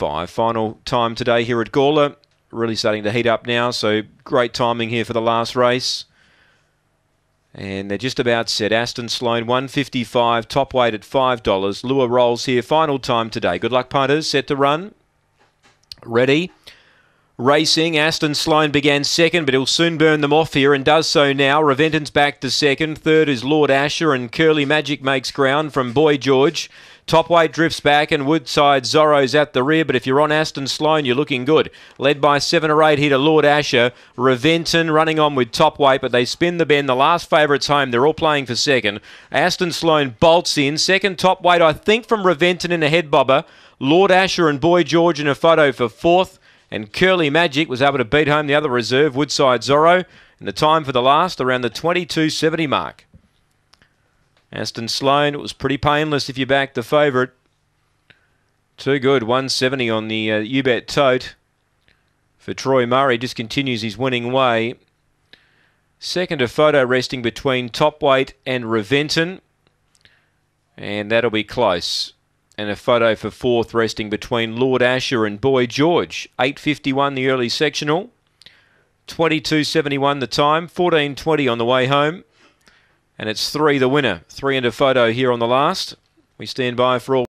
155. Final time today here at Gawler. Really starting to heat up now, so great timing here for the last race. And they're just about set. Aston Sloan 155, top weight at $5. Lure rolls here, final time today. Good luck, punters. Set to run. Ready. Racing, Aston Sloan began second, but he'll soon burn them off here and does so now. Reventon's back to second. Third is Lord Asher, and Curly Magic makes ground from Boy George. Top weight drifts back, and Woodside Zorro's at the rear. But if you're on Aston Sloan, you're looking good. Led by seven or eight here to Lord Asher. Reventon running on with top weight, but they spin the bend. The last favourites home. They're all playing for second. Aston Sloan bolts in. Second top weight, I think, from Reventon in a head bobber. Lord Asher and Boy George in a photo for fourth. And Curly Magic was able to beat home the other reserve, Woodside Zorro. in the time for the last around the 22.70 mark. Aston Sloan, it was pretty painless if you backed the favourite. Too good, 170 on the uh, Ubet tote. For Troy Murray, just continues his winning way. Second, a photo resting between Topweight and Reventon. And that'll be close and a photo for fourth resting between Lord Asher and Boy George. 8.51 the early sectional. 22.71 the time. 14.20 on the way home. And it's three the winner. Three and a photo here on the last. We stand by for all.